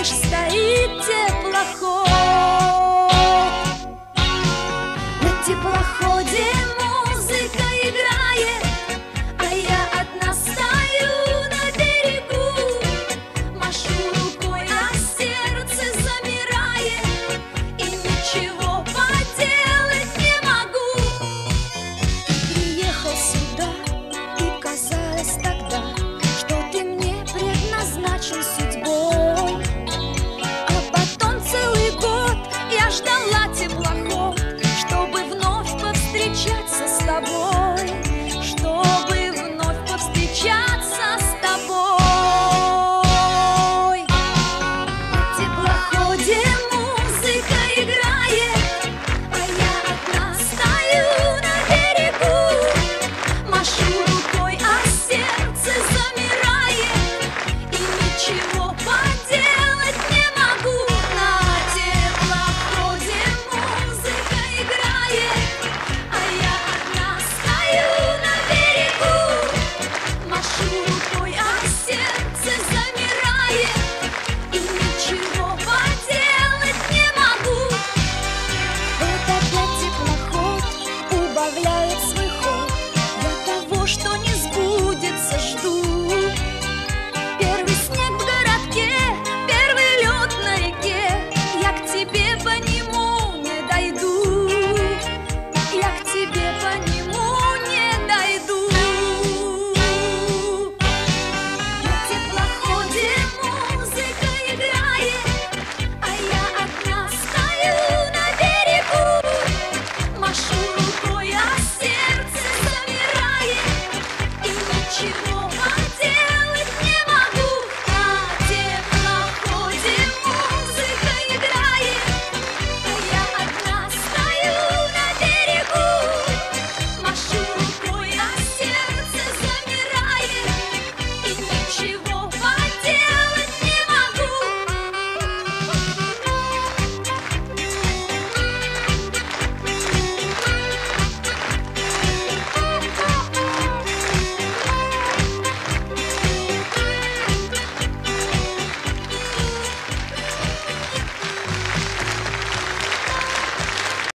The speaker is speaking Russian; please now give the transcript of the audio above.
помнишь, стоит те sabor. что не